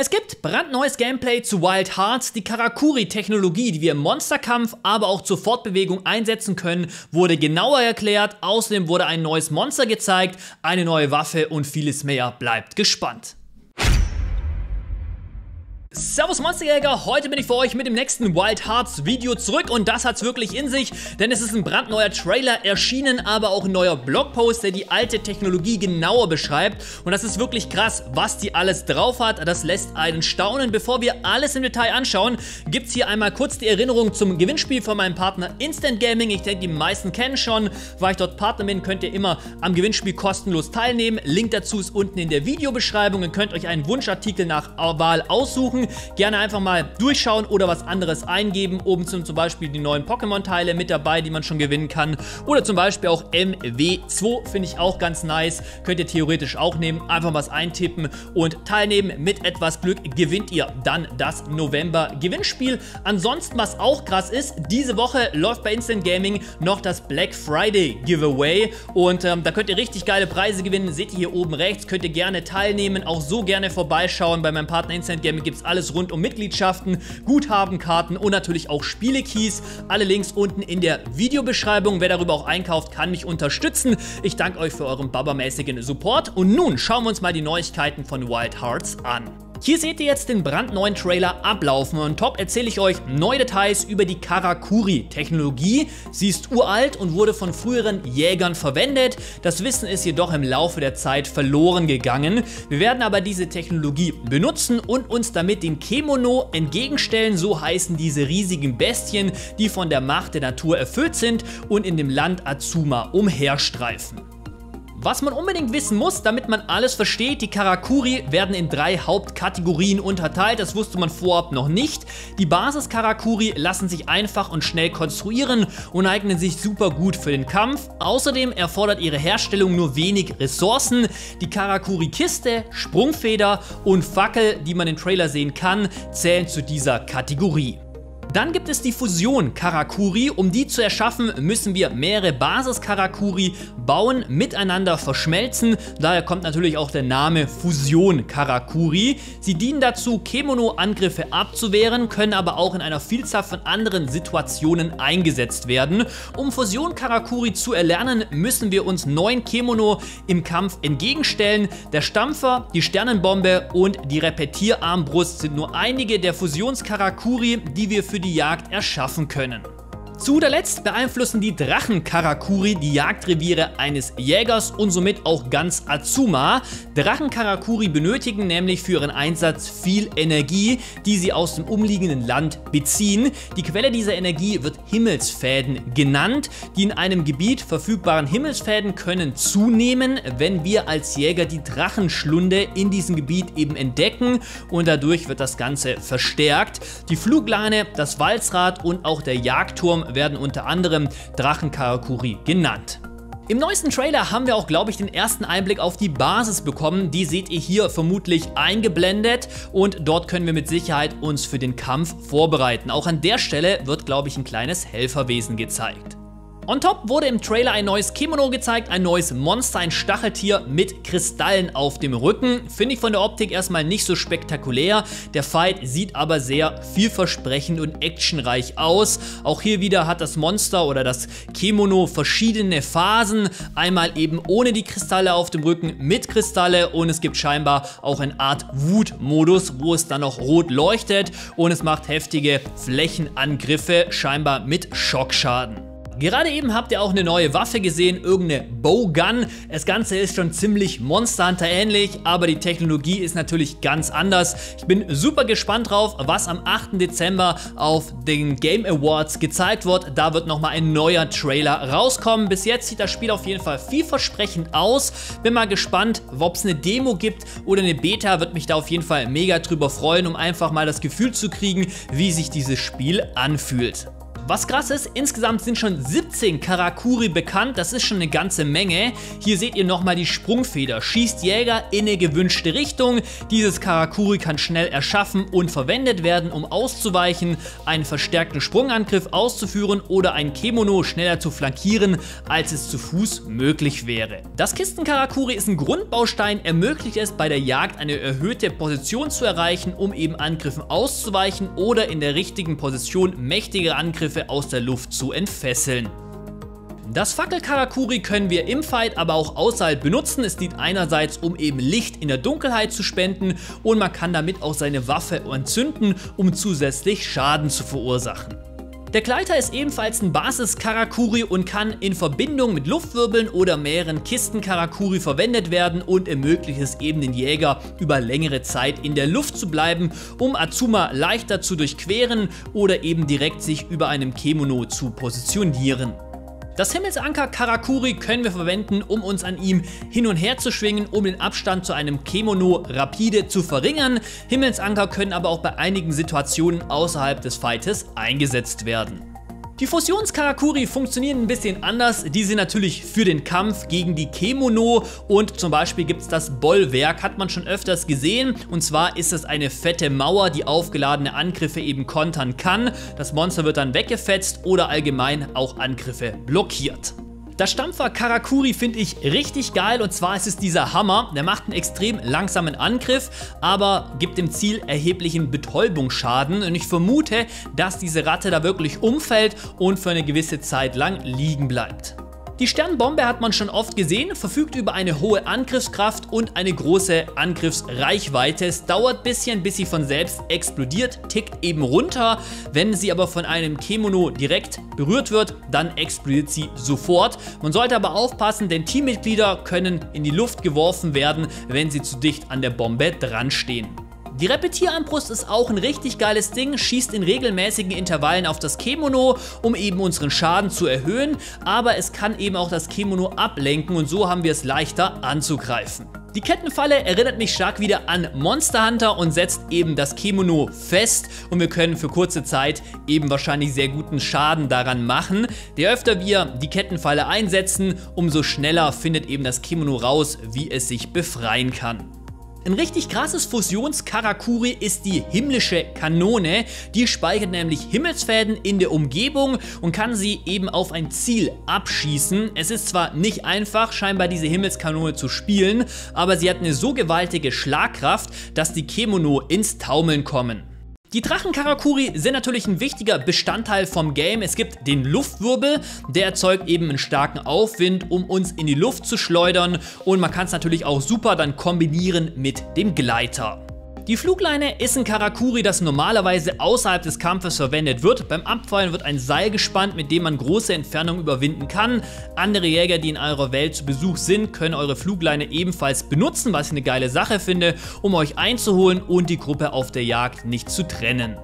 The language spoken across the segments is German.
Es gibt brandneues Gameplay zu Wild Hearts. Die Karakuri-Technologie, die wir im Monsterkampf, aber auch zur Fortbewegung einsetzen können, wurde genauer erklärt. Außerdem wurde ein neues Monster gezeigt, eine neue Waffe und vieles mehr. Bleibt gespannt. Servus Monsterjäger, heute bin ich für euch mit dem nächsten Wild Hearts Video zurück und das hat's wirklich in sich, denn es ist ein brandneuer Trailer erschienen, aber auch ein neuer Blogpost, der die alte Technologie genauer beschreibt. Und das ist wirklich krass, was die alles drauf hat, das lässt einen staunen. Bevor wir alles im Detail anschauen, gibt's hier einmal kurz die Erinnerung zum Gewinnspiel von meinem Partner Instant Gaming, ich denke die meisten kennen schon, weil ich dort Partner bin, könnt ihr immer am Gewinnspiel kostenlos teilnehmen, Link dazu ist unten in der Videobeschreibung, ihr könnt euch einen Wunschartikel nach Wahl aussuchen, gucken. Gerne einfach mal durchschauen oder was anderes eingeben. Oben sind zum Beispiel die neuen Pokémon-Teile mit dabei, die man schon gewinnen kann. Oder zum Beispiel auch MW2 finde ich auch ganz nice. Könnt ihr theoretisch auch nehmen. Einfach was eintippen und teilnehmen. Mit etwas Glück gewinnt ihr dann das November-Gewinnspiel. Ansonsten, was auch krass ist, diese Woche läuft bei Instant Gaming noch das Black Friday Giveaway. Und ähm, da könnt ihr richtig geile Preise gewinnen. Seht ihr hier oben rechts. Könnt ihr gerne teilnehmen. Auch so gerne vorbeischauen. Bei meinem Partner Instant Gaming gibt es alles rund um Mitgliedschaften, Guthabenkarten und natürlich auch Spielekeys. Alle Links unten in der Videobeschreibung. Wer darüber auch einkauft, kann mich unterstützen. Ich danke euch für euren babamäßigen Support und nun schauen wir uns mal die Neuigkeiten von Wild Hearts an. Hier seht ihr jetzt den brandneuen Trailer ablaufen und top erzähle ich euch neue Details über die Karakuri-Technologie. Sie ist uralt und wurde von früheren Jägern verwendet. Das Wissen ist jedoch im Laufe der Zeit verloren gegangen. Wir werden aber diese Technologie benutzen und uns damit dem Kemono entgegenstellen. So heißen diese riesigen Bestien, die von der Macht der Natur erfüllt sind und in dem Land Azuma umherstreifen. Was man unbedingt wissen muss, damit man alles versteht, die Karakuri werden in drei Hauptkategorien unterteilt, das wusste man vorab noch nicht. Die Basis-Karakuri lassen sich einfach und schnell konstruieren und eignen sich super gut für den Kampf. Außerdem erfordert ihre Herstellung nur wenig Ressourcen. Die Karakuri-Kiste, Sprungfeder und Fackel, die man im Trailer sehen kann, zählen zu dieser Kategorie. Dann gibt es die Fusion Karakuri. Um die zu erschaffen, müssen wir mehrere Basis-Karakuri bauen, miteinander verschmelzen. Daher kommt natürlich auch der Name Fusion Karakuri. Sie dienen dazu, Kemono-Angriffe abzuwehren, können aber auch in einer Vielzahl von anderen Situationen eingesetzt werden. Um Fusion Karakuri zu erlernen, müssen wir uns neun Kemono im Kampf entgegenstellen. Der Stampfer, die Sternenbombe und die Repetierarmbrust sind nur einige der Fusions-Karakuri, die wir für die Jagd erschaffen können. Zu guter Letzt beeinflussen die Drachen-Karakuri die Jagdreviere eines Jägers und somit auch ganz Azuma. Drachen-Karakuri benötigen nämlich für ihren Einsatz viel Energie, die sie aus dem umliegenden Land beziehen. Die Quelle dieser Energie wird Himmelsfäden genannt. Die in einem Gebiet verfügbaren Himmelsfäden können zunehmen, wenn wir als Jäger die Drachenschlunde in diesem Gebiet eben entdecken und dadurch wird das Ganze verstärkt. Die Flugleine, das Walzrad und auch der Jagdturm werden unter anderem Drachenkarakuri genannt. Im neuesten Trailer haben wir auch, glaube ich, den ersten Einblick auf die Basis bekommen. Die seht ihr hier vermutlich eingeblendet und dort können wir mit Sicherheit uns für den Kampf vorbereiten. Auch an der Stelle wird, glaube ich, ein kleines Helferwesen gezeigt. On top wurde im Trailer ein neues Kimono gezeigt, ein neues Monster, ein Stacheltier mit Kristallen auf dem Rücken. Finde ich von der Optik erstmal nicht so spektakulär. Der Fight sieht aber sehr vielversprechend und actionreich aus. Auch hier wieder hat das Monster oder das Kimono verschiedene Phasen. Einmal eben ohne die Kristalle auf dem Rücken, mit Kristalle und es gibt scheinbar auch eine Art Wut-Modus, wo es dann noch rot leuchtet und es macht heftige Flächenangriffe, scheinbar mit Schockschaden. Gerade eben habt ihr auch eine neue Waffe gesehen, irgendeine Bowgun. Das Ganze ist schon ziemlich Monster Hunter ähnlich, aber die Technologie ist natürlich ganz anders. Ich bin super gespannt drauf, was am 8. Dezember auf den Game Awards gezeigt wird. Da wird nochmal ein neuer Trailer rauskommen. Bis jetzt sieht das Spiel auf jeden Fall vielversprechend aus. Bin mal gespannt, ob es eine Demo gibt oder eine Beta. Wird mich da auf jeden Fall mega drüber freuen, um einfach mal das Gefühl zu kriegen, wie sich dieses Spiel anfühlt. Was krass ist, insgesamt sind schon 17 Karakuri bekannt, das ist schon eine ganze Menge. Hier seht ihr nochmal die Sprungfeder, schießt Jäger in eine gewünschte Richtung. Dieses Karakuri kann schnell erschaffen und verwendet werden, um auszuweichen, einen verstärkten Sprungangriff auszuführen oder ein Kemono schneller zu flankieren, als es zu Fuß möglich wäre. Das Kisten-Karakuri ist ein Grundbaustein, ermöglicht es bei der Jagd eine erhöhte Position zu erreichen, um eben Angriffen auszuweichen oder in der richtigen Position mächtige Angriffe Angriffe aus der Luft zu entfesseln. Das Fackel-Karakuri können wir im Fight, aber auch außerhalb benutzen. Es dient einerseits, um eben Licht in der Dunkelheit zu spenden und man kann damit auch seine Waffe entzünden, um zusätzlich Schaden zu verursachen. Der Gleiter ist ebenfalls ein Basis-Karakuri und kann in Verbindung mit Luftwirbeln oder mehreren Kisten-Karakuri verwendet werden und ermöglicht es eben den Jäger über längere Zeit in der Luft zu bleiben, um Azuma leichter zu durchqueren oder eben direkt sich über einem Kemono zu positionieren. Das Himmelsanker Karakuri können wir verwenden, um uns an ihm hin und her zu schwingen, um den Abstand zu einem Kemono rapide zu verringern. Himmelsanker können aber auch bei einigen Situationen außerhalb des Fightes eingesetzt werden. Die Fusionskarakuri funktionieren ein bisschen anders. Die sind natürlich für den Kampf gegen die Kemono und zum Beispiel gibt es das Bollwerk, hat man schon öfters gesehen. Und zwar ist es eine fette Mauer, die aufgeladene Angriffe eben kontern kann. Das Monster wird dann weggefetzt oder allgemein auch Angriffe blockiert. Das Stampfer Karakuri finde ich richtig geil und zwar ist es dieser Hammer. Der macht einen extrem langsamen Angriff, aber gibt dem Ziel erheblichen Betäubungsschaden und ich vermute, dass diese Ratte da wirklich umfällt und für eine gewisse Zeit lang liegen bleibt. Die Sternbombe hat man schon oft gesehen, verfügt über eine hohe Angriffskraft und eine große Angriffsreichweite. Es dauert ein bisschen, bis sie von selbst explodiert, tickt eben runter. Wenn sie aber von einem Kemono direkt berührt wird, dann explodiert sie sofort. Man sollte aber aufpassen, denn Teammitglieder können in die Luft geworfen werden, wenn sie zu dicht an der Bombe dran stehen. Die Repetierarmbrust ist auch ein richtig geiles Ding, schießt in regelmäßigen Intervallen auf das Kemono, um eben unseren Schaden zu erhöhen, aber es kann eben auch das Kemono ablenken und so haben wir es leichter anzugreifen. Die Kettenfalle erinnert mich stark wieder an Monster Hunter und setzt eben das Kemono fest und wir können für kurze Zeit eben wahrscheinlich sehr guten Schaden daran machen. Je öfter wir die Kettenfalle einsetzen, umso schneller findet eben das Kemono raus, wie es sich befreien kann. Ein richtig krasses Fusions-Karakuri ist die himmlische Kanone. Die speichert nämlich Himmelsfäden in der Umgebung und kann sie eben auf ein Ziel abschießen. Es ist zwar nicht einfach, scheinbar diese Himmelskanone zu spielen, aber sie hat eine so gewaltige Schlagkraft, dass die Kemono ins Taumeln kommen. Die Drachenkarakuri sind natürlich ein wichtiger Bestandteil vom Game. Es gibt den Luftwirbel, der erzeugt eben einen starken Aufwind, um uns in die Luft zu schleudern und man kann es natürlich auch super dann kombinieren mit dem Gleiter. Die Flugleine ist ein Karakuri, das normalerweise außerhalb des Kampfes verwendet wird. Beim Abfeuern wird ein Seil gespannt, mit dem man große Entfernungen überwinden kann. Andere Jäger, die in eurer Welt zu Besuch sind, können eure Flugleine ebenfalls benutzen, was ich eine geile Sache finde, um euch einzuholen und die Gruppe auf der Jagd nicht zu trennen.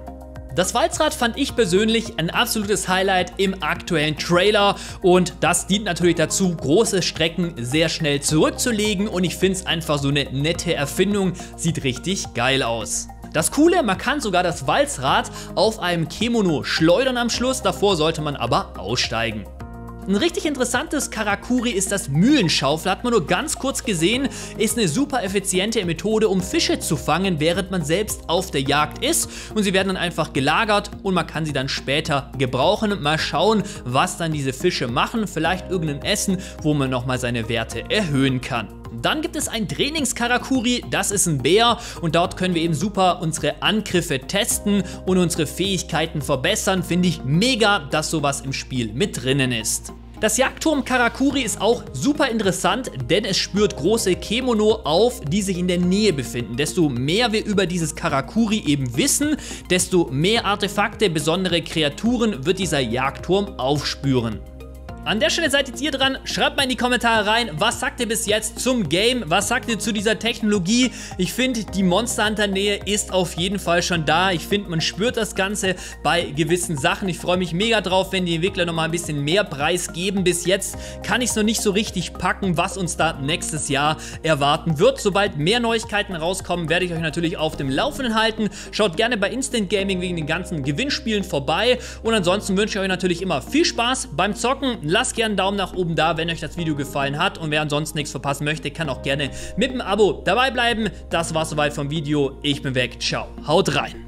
Das Walzrad fand ich persönlich ein absolutes Highlight im aktuellen Trailer und das dient natürlich dazu, große Strecken sehr schnell zurückzulegen und ich finde es einfach so eine nette Erfindung, sieht richtig geil aus. Das Coole, man kann sogar das Walzrad auf einem Kemono schleudern am Schluss, davor sollte man aber aussteigen. Ein richtig interessantes Karakuri ist das Mühlenschaufel, hat man nur ganz kurz gesehen, ist eine super effiziente Methode, um Fische zu fangen, während man selbst auf der Jagd ist und sie werden dann einfach gelagert und man kann sie dann später gebrauchen. Mal schauen, was dann diese Fische machen, vielleicht irgendein Essen, wo man nochmal seine Werte erhöhen kann. Dann gibt es ein Trainingskarakuri, das ist ein Bär und dort können wir eben super unsere Angriffe testen und unsere Fähigkeiten verbessern. Finde ich mega, dass sowas im Spiel mit drinnen ist. Das Jagdturm Karakuri ist auch super interessant, denn es spürt große Kemono auf, die sich in der Nähe befinden. Desto mehr wir über dieses Karakuri eben wissen, desto mehr Artefakte, besondere Kreaturen wird dieser Jagdturm aufspüren. An der Stelle seid jetzt ihr dran. Schreibt mal in die Kommentare rein, was sagt ihr bis jetzt zum Game? Was sagt ihr zu dieser Technologie? Ich finde, die Monster Hunter Nähe ist auf jeden Fall schon da. Ich finde, man spürt das Ganze bei gewissen Sachen. Ich freue mich mega drauf, wenn die Entwickler nochmal ein bisschen mehr Preis geben. Bis jetzt kann ich es noch nicht so richtig packen, was uns da nächstes Jahr erwarten wird. Sobald mehr Neuigkeiten rauskommen, werde ich euch natürlich auf dem Laufenden halten. Schaut gerne bei Instant Gaming wegen den ganzen Gewinnspielen vorbei. Und ansonsten wünsche ich euch natürlich immer viel Spaß beim Zocken. Lasst gerne einen Daumen nach oben da, wenn euch das Video gefallen hat. Und wer ansonsten nichts verpassen möchte, kann auch gerne mit dem Abo dabei bleiben. Das war's soweit vom Video. Ich bin weg. Ciao. Haut rein.